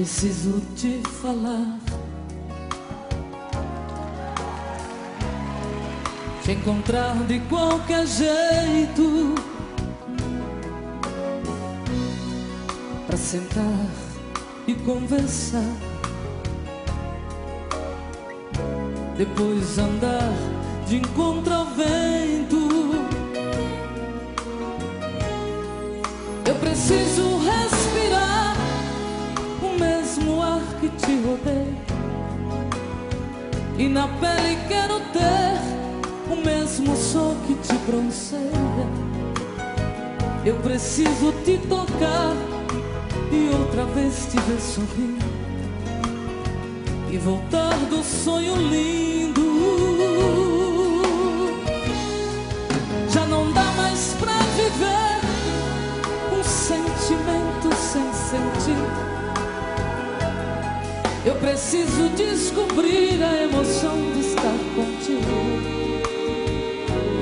preciso te falar. Te encontrar de qualquer jeito. Pra sentar e conversar. Depois andar de encontro ao vento. Eu preciso respirar te rodeia. E na pele quero ter o mesmo sol que te bronzeia. Eu preciso te tocar e outra vez te ver sorrir. E voltar do sonho lindo. Preciso descobrir a emoção de estar contigo.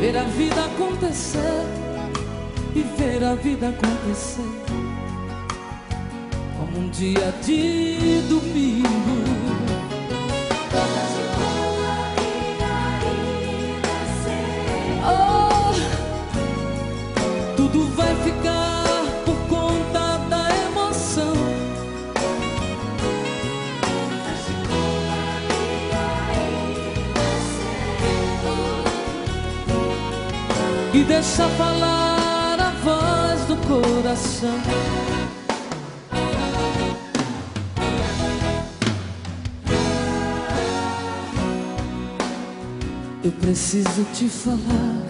Ver a vida acontecer e ver a vida acontecer. Como um dia de domingo. E deixa falar a voz do coração. Eu preciso te falar.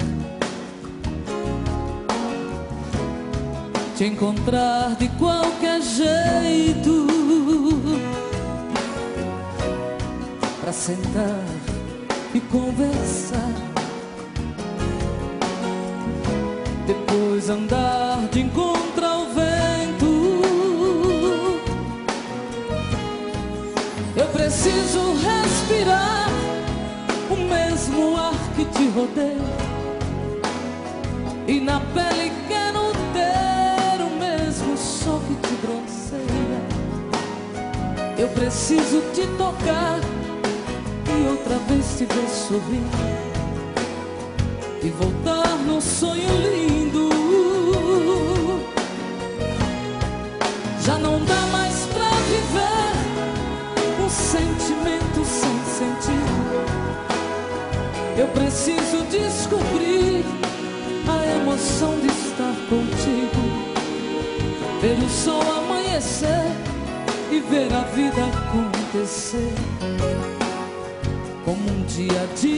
Te encontrar de qualquer jeito. Pra sentar e conversar. Andar de encontro ao vento. Eu preciso respirar o mesmo ar que te rodeia. E na pele quero ter o mesmo sol que te bronzeia. Eu preciso te tocar e outra vez te ver sorrir. E voltar no sonho lindo. Já não dá mais pra viver um sentimento sem sentido. Eu preciso descobrir a emoção de estar contigo. Ver o sol amanhecer e ver a vida acontecer. Como um dia de domingo.